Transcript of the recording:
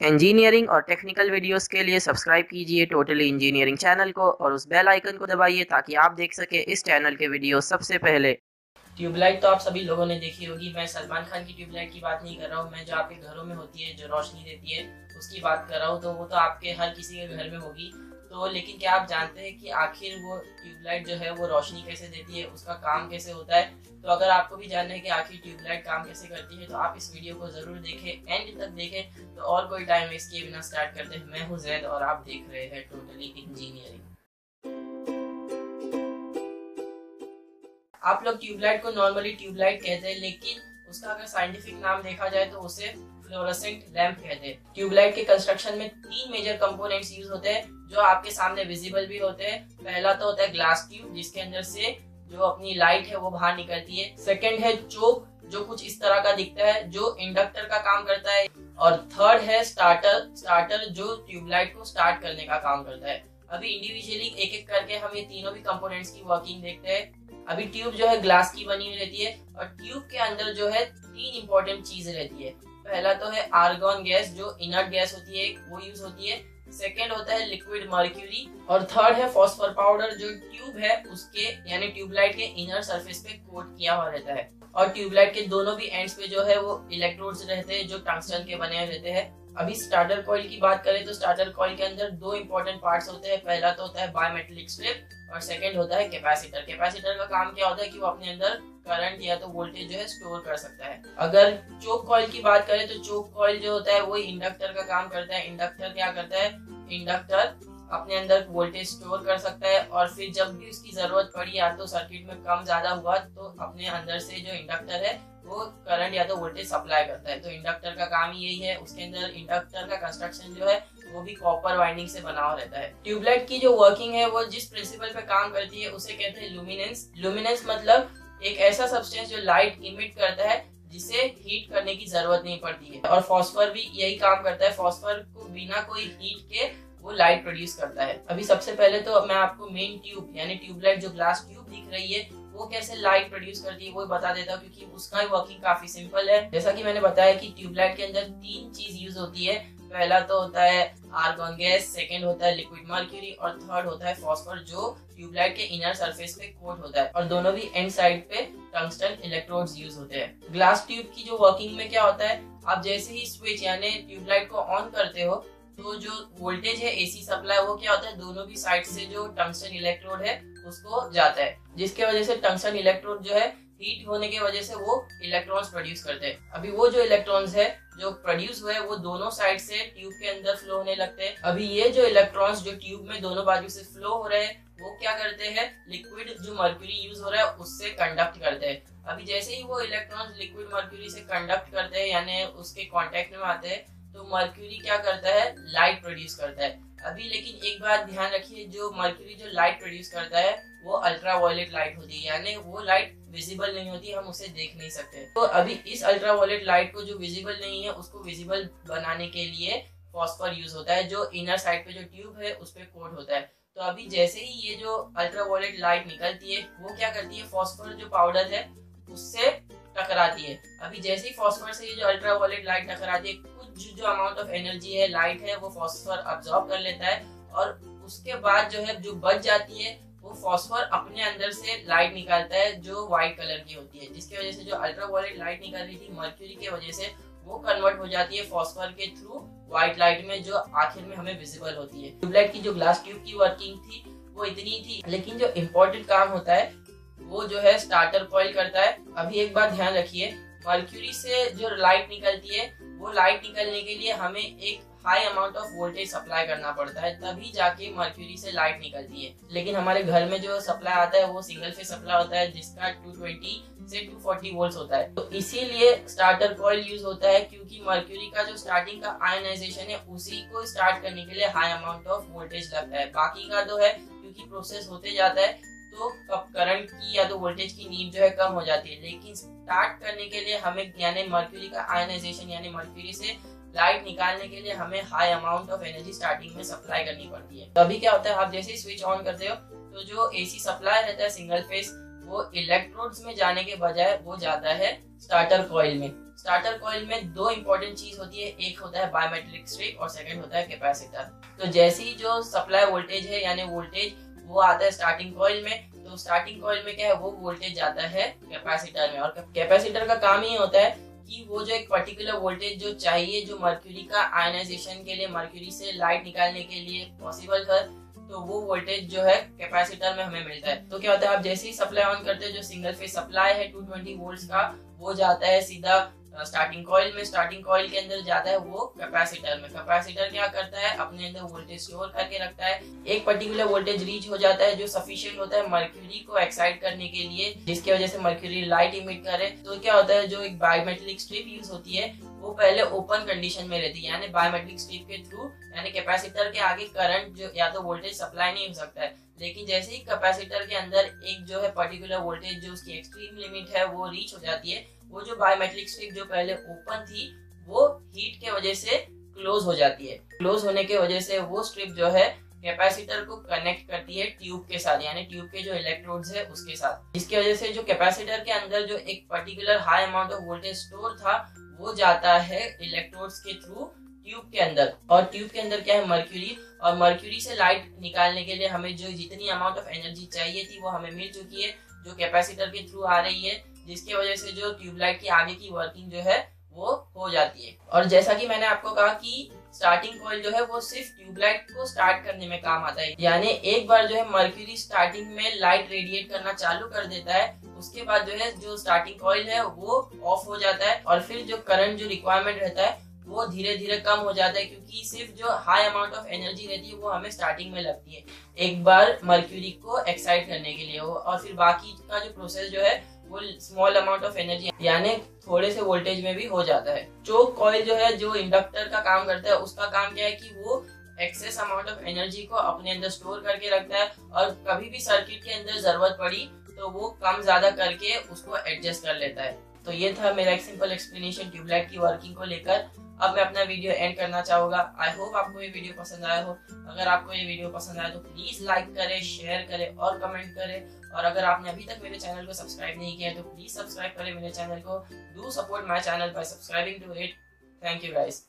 Engineering और technical videos के लिए सब्सक्राइब कीजिए टोटली इंजीनियरिंग चैनल को और उस बेल आइकन को दबाइए ताकि आप देख सके इस चैनल के वीडियो सबसे पहले। ट्यूबलाइट तो आप सभी लोगों ने देखी होगी, मैं सलमान खान की ट्यूबलाइट की बात नहीं कर रहा हूँ, मैं जो आपके घरों में होती है, जो रोशनी देती है, उसकी बात कर रहा हूँ तो वो तो आपके हर किसी के घर में होगी। तो लेकिन क्या आप जानते हैं कि आखिर वो ट्यूबलाइट जो है वो रोशनी कैसे देती है, उसका काम कैसे होता है? तो अगर आपको भी जानना है कि आखिर ट्यूबलाइट काम कैसे करती है तो आप इस वीडियो को ज़रूर देखें। एंड तक देखें तो और कोई टाइम वेस्ट किए बिना स्टार्ट करते हैं। मैं हूँ जैद और आप देख रहे हैं टोटली इंजीनियरिंग आप लोग ट्यूबलाइट को नॉर्मली ट्यूबलाइट कहते हैं, लेकिन उसका अगर साइंटिफिक नाम देखा जाए तो उसे फ्लोरोसेंट लैंप कहते हैं ट्यूबलाइट के कंस्ट्रक्शन में तीन मेजर कंपोनेंट्स यूज़ होते हैं, जो आपके सामने विजिबल भी होते हैं। पहला तो होता है ग्लास ट्यूब जिसके अंदर से जो अपनी लाइट है वो बाहर निकलती है। सेकेंड है चोक जो कुछ इस तरह का दिखता है, जो इंडक्टर का काम करता है। और थर्ड है स्टार्टर स्टार्टर जो ट्यूबलाइट को स्टार्ट करने का काम करता है। अभी इंडिविजुअली एक एक करके हम ये तीनों भी कंपोनेंट्स की वर्किंग देखते हैं। अभी ट्यूब जो है ग्लास की बनी हुई रहती है और ट्यूब के अंदर जो है तीन इंपॉर्टेंट चीज़ रहती है। पहला तो है आर्गन गैस जो इनर्ट गैस होती है, वो यूज़ होती है। सेकेंड होता है लिक्विड मर्क्यूरी और थर्ड है फॉस्फर पाउडर जो ट्यूब है, उसके, यानी ट्यूबलाइट के इनर सरफेस पे कोट किया हुआ रहता है। और ट्यूबलाइट के दोनों भी एंड्स पे जो है वो इलेक्ट्रोड्स रहते हैं, जो टंगस्टन के बने रहते हैं। अभी स्टार्टर कॉइल की बात करें तो स्टार्टर कॉइल के अंदर दो इंपॉर्टेंट पार्ट्स होते हैं। पहला तो होता है बायोमेट्रिक स्ट्रिप और सेकेंड होता है कैपेसिटर कैपेसिटर का काम क्या होता है कि वो अपने अंदर करंट या तो वोल्टेज जो है स्टोर कर सकता है. अगर चोक कॉइल की बात करें तो चोक कॉइल जो होता है वो इंडक्टर का काम करता है. इंडक्टर क्या करता है? इंडक्टर अपने अंदर वोल्टेज स्टोर कर सकता है और फिर जब भी उसकी ज़रूरत पड़ी या तो सर्किट में कम ज़्यादा हुआ तो अपने अंदर से जो इंडक्टर है वो करंट या तो वोल्टेज सप्लाई करता है. तो इंडक्टर का काम यही है, उसके अंदर इंडक्टर का कंस्ट्रक्शन जो है वो भी कॉपर वाइंडिंग से बना हुआ रहता है। ट्यूबलाइट की जो वर्किंग है, वो जिस प्रिंसिपल पे काम करती है, उसे कहते हैं लुमिनेंस लुमिनेंस मतलब एक ऐसा सब्सटेंस जो लाइट इमिट करता है, जिसे हीट करने की ज़रूरत नहीं पड़ती है। और फॉस्फर भी यही काम करता है। फॉस्फर को बिना कोई हीट के वो लाइट प्रोड्यूस करता है। अभी सबसे पहले तो मैं आपको मेन ट्यूब यानी ट्यूबलाइट, जो ग्लास ट्यूब दिख रही है, वो कैसे लाइट प्रोड्यूस करती है, वो बता देता हूँ, क्योंकि उसका वर्किंग काफ़ी सिंपल है। जैसा कि मैंने बताया कि ट्यूबलाइट के अंदर तीन चीज़ यूज़ होती है पहला तो होता है आर्गन गैस सेकेंड होता है लिक्विड मर्क्यूरी और थर्ड होता है फॉस्फर जो ट्यूबलाइट के इनर सरफेस पे कोट होता है। और दोनों भी एंड साइड पे टंगस्टन इलेक्ट्रोड्स यूज़ होते हैं। ग्लास ट्यूब की जो वर्किंग में क्या होता है, आप जैसे ही स्विच यानी ट्यूबलाइट को ऑन करते हो तो जो वोल्टेज है एसी सप्लाई वो क्या होता है, दोनों भी साइड से जो टंगस्टन इलेक्ट्रोड है, उसको जाता है। जिसके वजह से टंगस्टन इलेक्ट्रोड जो है हीट होने की वजह से वो इलेक्ट्रॉन्स प्रोड्यूस करते हैं। अभी वो जो इलेक्ट्रॉन्स है, जो प्रोड्यूस हुए वो दोनों साइड से ट्यूब के अंदर फ्लो होने लगते हैं। अभी ये जो इलेक्ट्रॉन्स जो ट्यूब में दोनों बाजू से फ्लो हो रहे हैं, वो क्या करते हैं? लिक्विड जो मर्क्यूरी यूज़ हो रहा है, उससे कंडक्ट करते हैं। अभी जैसे ही वो इलेक्ट्रॉन्स लिक्विड मर्क्यूरी से कंडक्ट करते हैं, यानी उसके कॉन्टेक्ट में आते हैं तो मर्क्यूरी क्या करता है? लाइट प्रोड्यूस करता है। अभी लेकिन एक बात ध्यान रखिए, जो मर्क्यूरी जो लाइट प्रोड्यूस करता है, वो अल्ट्रा वायलेट लाइट होती है। यानी वो लाइट विजिबल नहीं होती, हम उसे देख नहीं सकते। तो अभी इस अल्ट्रा वायलेट लाइट को जो विजिबल नहीं है, उसको विजिबल बनाने के लिए फॉस्फर यूज़ होता है, जो इनर साइड पे जो ट्यूब है, उस पर कोट होता है। तो अभी जैसे ही ये जो अल्ट्रा वायलेट लाइट निकलती है, वो क्या करती है? फॉस्फर जो पाउडर है, उससे टकराती है अभी जैसे ही फॉस्फर से ये जो अल्ट्रा वायलेट लाइट टकराती है कुछ जो अमाउंट ऑफ़ एनर्जी है लाइट है, वो फॉस्फर अब्सॉर्ब कर लेता है और उसके बाद जो है, जो बच जाती है, वो फॉस्फर अपने अंदर से लाइट निकालता है, जो व्हाइट कलर की होती है। जिसकी वजह से जो अल्ट्रा वायलेट लाइट निकल रही थी मर्क्यूरी की वजह से, वो कन्वर्ट हो जाती है फॉस्फर के थ्रू व्हाइट लाइट में, जो आखिर में हमें विजिबल होती है। ट्यूबलाइट की जो ग्लास ट्यूब की वर्किंग थी, वो इतनी थी। लेकिन जो इम्पोर्टेंट काम होता है वो जो है स्टार्टर कॉइल करता है। अभी एक बात ध्यान रखिए मर्क्यूरी से जो लाइट निकलती है, वो लाइट निकलने के लिए हमें एक high amount of voltage supply करना पड़ता है, तभी जाके मर्क्यूरी से लाइट निकलती है। लेकिन हमारे घर में जो सप्लाई आता है, वो सिंगल फ़ेज़ सप्लाई होता है, जिसका 220 से 240 वोल्ट होता है। तो इसीलिए स्टार्टर कॉइल यूज़ होता है, क्योंकि मर्क्यूरी का जो स्टार्टिंग का आयनाइजेशन है, उसी को स्टार्ट करने के लिए हाई अमाउंट ऑफ़ वोल्टेज लगता है। बाकी का तो है, क्योंकि प्रोसेस होते जाता है तो करंट की या तो वोल्टेज की नीड जो है कम हो जाती है। लेकिन स्टार्ट करने के लिए हमें यानी मर्क्यूरी का आयनाइजेशन यानी मर्क्यूरी से लाइट निकालने के लिए हमें high amount of energy starting में सप्लाई करनी पड़ती है। तो अभी क्या होता है, आप जैसे ही स्विच ऑन करते हो तो जो एसी सप्लाई रहता है सिंगल फेस वो इलेक्ट्रोड्स में जाने के बजाय वो जाता है स्टार्टर कॉइल में। स्टार्टर कॉइल में दो इंपॉर्टेंट चीज़ होती है, एक होता है बायोमेट्रिक स्ट्रिप और सेकंड होता है कैपेसिटर तो जैसे ही जो सप्लाई वोल्टेज है, यानी वोल्टेज वो आता है स्टार्टिंग कॉइल में तो स्टार्टिंग कॉइल में क्या है, वो वोल्टेज जाता है कैपेसिटर में। और कैपेसिटर का काम ही होता है कि वो जो एक पर्टिकुलर वोल्टेज जो चाहिए, जो मर्क्यूरी का आयनाइजेशन के लिए मर्क्यूरी से लाइट निकालने के लिए पॉसिबल है तो वो वोल्टेज जो है कैपेसिटर में हमें मिलता है। तो क्या होता है, आप जैसे ही सप्लाई ऑन करते हैं, जो सिंगल फ़ेज़ सप्लाई है 220 वोल्ट्स का, वो जाता है सीधा स्टार्टिंग कॉइल में। स्टार्टिंग कॉइल के अंदर जाता है वो कैपेसिटर में। कैपेसिटर क्या करता है, अपने अंदर वोल्टेज स्टोर करके रखता है। एक पर्टिकुलर वोल्टेज रीच हो जाता है जो सफिशियंट होता है मर्क्यूरी को एक्साइट करने के लिए, जिसकी वजह से मर्क्यूरी लाइट इमिट करे। तो क्या होता है, जो एक बायोमेट्रिक स्ट्रिप यूज़ होती है वो पहले ओपन कंडीशन में रहती है, यानी बायोमेट्रिक स्ट्रिप के थ्रू यानी कैपेसिटर के आगे करंट जो, या तो वोल्टेज सप्लाई नहीं हो सकता है। लेकिन जैसे ही कैपेसिटर के अंदर एक जो है पर्टिकुलर वोल्टेज जो उसकी एक्सट्रीम लिमिट है, वो रीच हो जाती है, वो जो बायोमेट्रिक स्ट्रिप जो पहले ओपन थी, वो हीट के वजह से क्लोज हो जाती है। क्लोज होने के वजह से वो स्ट्रिप जो है कैपेसिटर को कनेक्ट करती है ट्यूब के साथ, यानी ट्यूब के जो इलेक्ट्रोड्स है उसके साथ। जिसकी वजह से जो कैपेसिटर के अंदर जो एक particular high amount of voltage store था वो जाता है इलेक्ट्रोड्स के थ्रू ट्यूब के अंदर। और ट्यूब के अंदर क्या है? मर्क्यूरी और मर्क्यूरी से लाइट निकालने के लिए हमें जो जितनी अमाउंट ऑफ़ एनर्जी चाहिए थी, वो हमें मिल चुकी है, जो कैपेसिटर के थ्रू आ रही है, जिसकी वजह से जो ट्यूबलाइट की आगे की वर्किंग जो है, वो हो जाती है। और जैसा कि मैंने आपको कहा कि स्टार्टिंग कॉइल जो है, वो सिर्फ़ ट्यूबलाइट को स्टार्ट करने में काम आता है। यानी एक बार जो है मर्क्यूरी स्टार्टिंग में लाइट रेडिएट करना चालू कर देता है उसके बाद जो है, जो स्टार्टिंग कॉइल है, वो ऑफ़ हो जाता है और फिर जो करंट जो रिक्वायरमेंट रहता है, वो धीरे धीरे कम हो जाता है क्योंकि सिर्फ़ जो हाई अमाउंट ऑफ़ एनर्जी रहती है, वो हमें स्टार्टिंग में लगती है। एक बार मर्क्यूरी को एक्साइट करने के लिए और फिर बाकी का जो प्रोसेस जो है, वो स्मॉल अमाउंट ऑफ़ एनर्जी यानी थोड़े से वोल्टेज में भी हो जाता है। चोक कॉइल जो है, जो इंडक्टर का काम करता है, उसका काम क्या है कि वो एक्सेस अमाउंट ऑफ़ एनर्जी को अपने अंदर स्टोर करके रखता है और कभी भी सर्किट के अंदर ज़रूरत पड़ी तो वो कम ज़्यादा करके उसको एडजस्ट कर लेता है। तो ये था मेरा एक सिंपल एक्सप्लेनेशन ट्यूबलाइट की वर्किंग को लेकर। अब मैं अपना वीडियो एंड करना चाहूँगा। आई होप आपको ये वीडियो पसंद आया हो। अगर आपको ये वीडियो पसंद आया तो प्लीज़ लाइक करें शेयर करें और कमेंट करें। और अगर आपने अभी तक मेरे चैनल को सब्सक्राइब नहीं किया है तो प्लीज़ सब्सक्राइब करें मेरे चैनल को। Do support my channel by subscribing to it thank you guys